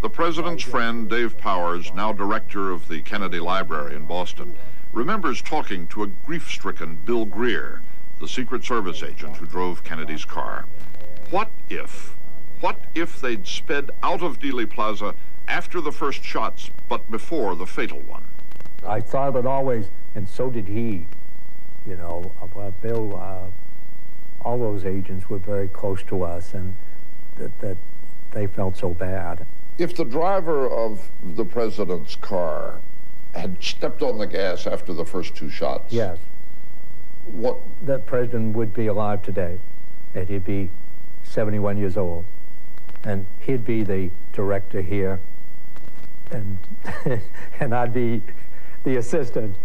The president's friend, Dave Powers, now director of the Kennedy Library in Boston, remembers talking to a grief-stricken Bill Greer, the Secret Service agent who drove Kennedy's car. What if, what if they'd sped out of Dealey Plaza after the first shots, but before the fatal one? I thought it always, and so did he. You know, Bill, uh, all those agents were very close to us, and that, that they felt so bad. If the driver of the president's car had stepped on the gas after the first two shots, Yes, what that president would be alive today, and he'd be 71 years old, and he'd be the director here, and and I'd be the assistant.